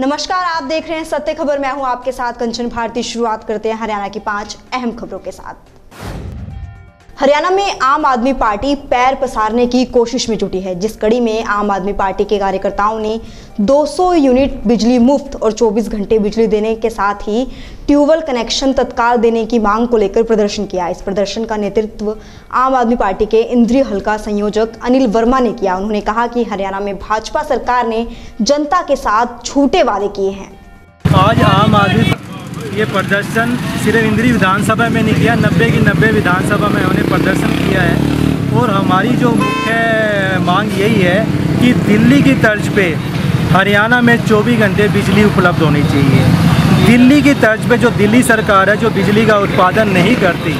नमस्कार, आप देख रहे हैं सत्य खबर। मैं हूँ आपके साथ कंचन भारती। शुरुआत करते हैं हरियाणा की पाँच अहम खबरों के साथ। हरियाणा में आम आदमी पार्टी पैर पसारने की कोशिश में जुटी है। जिस कड़ी में आम आदमी पार्टी के कार्यकर्ताओं ने 200 यूनिट बिजली मुफ़्त और 24 घंटे बिजली देने के साथ ही ट्यूबवेल कनेक्शन तत्काल देने की मांग को लेकर प्रदर्शन किया। इस प्रदर्शन का नेतृत्व आम आदमी पार्टी के इंद्रिय हल्का संयोजक अनिल वर्मा ने किया। उन्होंने कहा कि हरियाणा में भाजपा सरकार ने जनता के साथ झूठे वादे किए हैं। आज आम आदमी ये प्रदर्शन सिर्फ़ इंद्री विधानसभा में नहीं किया, नब्बे की नब्बे विधानसभा में उन्होंने प्रदर्शन किया है। और हमारी जो मुख्य मांग यही है कि दिल्ली की तर्ज पे हरियाणा में 24 घंटे बिजली उपलब्ध होनी चाहिए। दिल्ली की तर्ज पे जो दिल्ली सरकार है, जो बिजली का उत्पादन नहीं करती,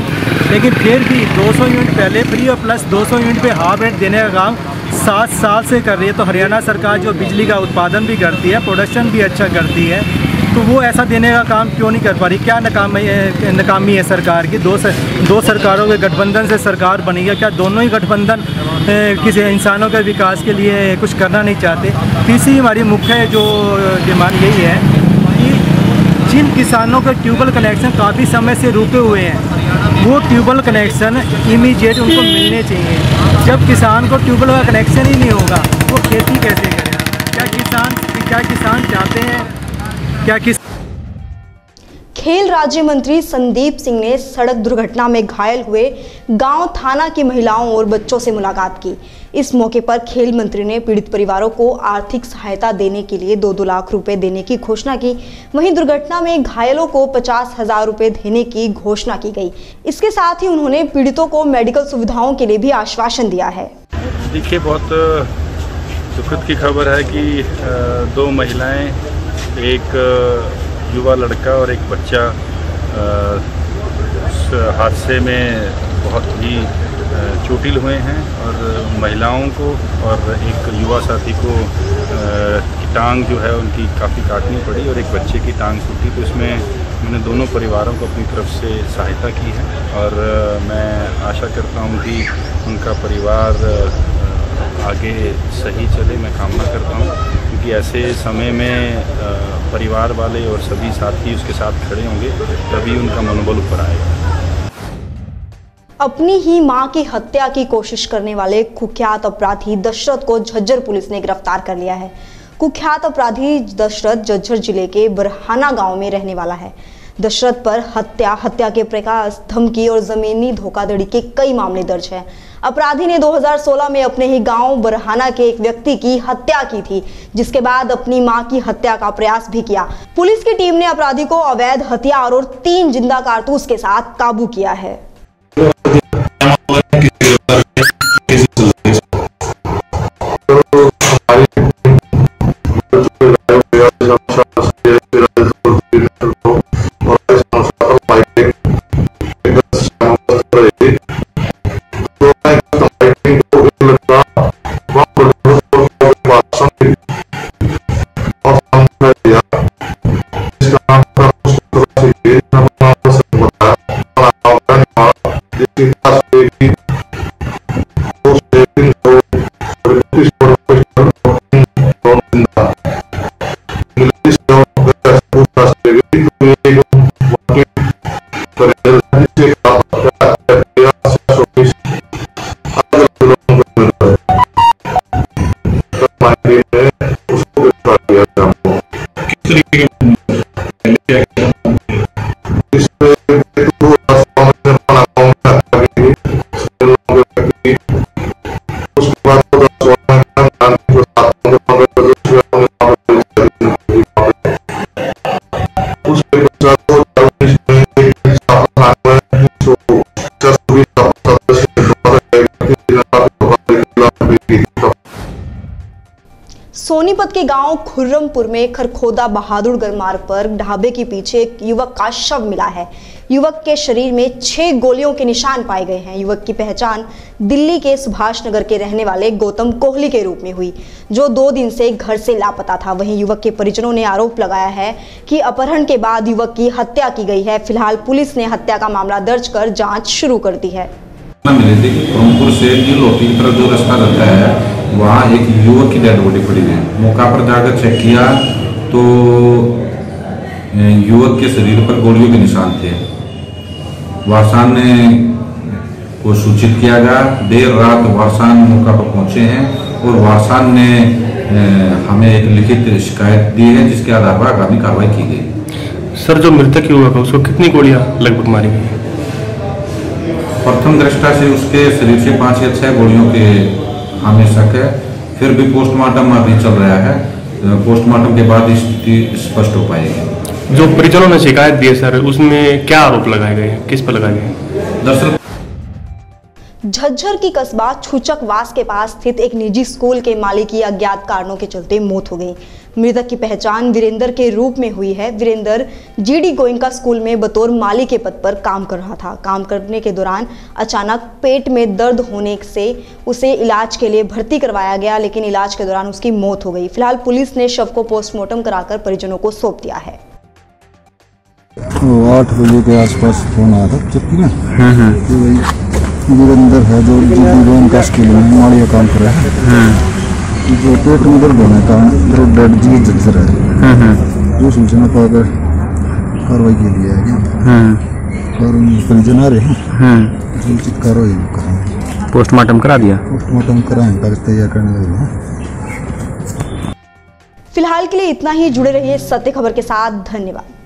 लेकिन फिर भी 200 यूनिट पहले फ्री और प्लस 200 यूनिट पे हाफ़ रेट देने का काम सात साल से कर रही है। तो हरियाणा सरकार जो बिजली का उत्पादन भी करती है प्रोडक्शन भी अच्छा करती है तो वो ऐसा देने का काम क्यों नहीं कर पा रही? क्या नाकामी है नाकामी है सरकार की? दो सर, दो सरकारों के गठबंधन से सरकार बनी है। क्या दोनों ही गठबंधन किसी इंसानों के विकास के लिए कुछ करना नहीं चाहते? तीसरी हमारी मुख्य जो डिमांड यही है कि जिन किसानों के ट्यूबवेल कनेक्शन काफ़ी समय से रुके हुए हैं वो ट्यूबवेल कनेक्शन इमीडिएट उनको मिलने चाहिए। जब किसान को ट्यूबवेल का कनेक्शन ही नहीं होगा वो खेती कैसे करेगा? क्या किसान क्या किसान चाहते हैं क्या किस खेल राज्य मंत्री संदीप सिंह ने सड़क दुर्घटना में घायल हुए गाँव थाना की महिलाओं और बच्चों से मुलाकात की। इस मौके पर खेल मंत्री ने पीड़ित परिवारों को आर्थिक सहायता देने के लिए दो दो लाख रुपए देने की घोषणा की। वहीं दुर्घटना में घायलों को पचास हज़ार रुपए देने की घोषणा की गई। इसके साथ ही उन्होंने पीड़ितों को मेडिकल सुविधाओं के लिए भी आश्वासन दिया है। देखिए बहुत दुखद की खबर है कि दो महिलाएँ एक युवा लड़का और एक बच्चा हादसे में बहुत ही चोटिल हुए हैं और महिलाओं को और एक युवा साथी को टांग जो है उनकी काफ़ी काटनी पड़ी और एक बच्चे की टांग टूटी तो इसमें मैंने दोनों परिवारों को अपनी तरफ़ से सहायता की है और मैं आशा करता हूँ कि उनका परिवार आगे सही चले। मैं कामना करता हूँ। क्योंकि ऐसे समय में परिवार वाले और सभी साथी उसके साथ खड़े होंगे, तभी उनका मनोबल ऊपर आएगा। अपनी ही माँ की हत्या की कोशिश करने वाले कुख्यात अपराधी दशरथ को झज्जर पुलिस ने गिरफ़्तार कर लिया है। कुख्यात अपराधी दशरथ झज्जर ज़िले के बरहाना गाँव में रहने वाला है। दशरथ पर हत्या हत्या के प्रकाश, धमकी और जमीनी धोखाधड़ी के कई मामले दर्ज हैं। अपराधी ने 2016 में अपने ही गाँव बरहाना के एक व्यक्ति की हत्या की थी, जिसके बाद अपनी माँ की हत्या का प्रयास भी किया। पुलिस की टीम ने अपराधी को अवैध हथियार और तीन ज़िंदा कारतूस के साथ काबू किया है। Okay. सोनीपत के गाँव खुर्रमपुर में खरखोदा बहादुरगढ़ मार्ग पर ढाबे के पीछे एक युवक का शव मिला है। युवक के शरीर में छह गोलियों के निशान पाए गए हैं। युवक की पहचान दिल्ली के सुभाष नगर के रहने वाले गौतम कोहली के रूप में हुई, जो दो दिन से घर से लापता था। वहीं युवक के परिजनों ने आरोप लगाया है कि अपहरण के बाद युवक की हत्या की गई है। फ़िलहाल पुलिस ने हत्या का मामला दर्ज कर जाँच शुरू कर दी है। है वहाँ एक युवक की डेड बॉडी पड़ी है। मौका पर जाकर चेक किया तो युवक के शरीर पर गोलियों के निशान थे। वारसान ने को सूचित किया गया। देर रात वारसान मौका पर पहुँचे हैं और वारसान ने हमें एक लिखित शिकायत दी है जिसके आधार पर आगामी कार्रवाई की गई। सर जो मृतक युवक है उसको कितनी गोलियाँ लगभग मारी गई? प्रथम दृष्टा से उसके शरीर से पाँच या छह गोलियों के हमें शक है फिर भी पोस्टमार्टम अभी चल रहा है पोस्टमार्टम के बाद स्थिति स्पष्ट हो पाएगी जो परिजनों ने शिकायत दी है सर उसमें क्या आरोप लगाए गए हैं? किस पर लगाए गए हैं? दरअसल झज्जर की कस्बा छुचकवास के पास स्थित एक निजी स्कूल के मालिक की अज्ञात कारणों के चलते मौत हो गई मृतक की पहचान वीरेंद्र के रूप में हुई है। वीरेंद्र जीडी गोइंका स्कूल में बतौर माली के पद पर काम कर रहा था। काम करने के दौरान अचानक पेट में दर्द होने से उसे इलाज के लिए भर्ती करवाया गया लेकिन इलाज के दौरान उसकी मौत हो गई। फ़िलहाल पुलिस ने शव को पोस्टमार्टम कराकर परिजनों को सौंप दिया है। आठ बजे के आसपास फ़ोन आया था चुप्पी ना? कि भाई वीरेंद्र है जो जीवन का स्कूल में माड़िया काम कर रहा है। जो पेट में दर्द होने का जो डेड जी जज्जर है। जो सूचना पाकर कार्रवाई के लिए आएगी। और परिजन आ रहे हैं जो उचित कार्रवाई करेंगे पोस्टमार्टम करा दिया? पोस्टमार्टम कराएँगे कागज़ तैयार करने लगे हैं। फ़िलहाल के लिए इतना ही। जुड़े रहिए सत्य खबर के साथ। धन्यवाद।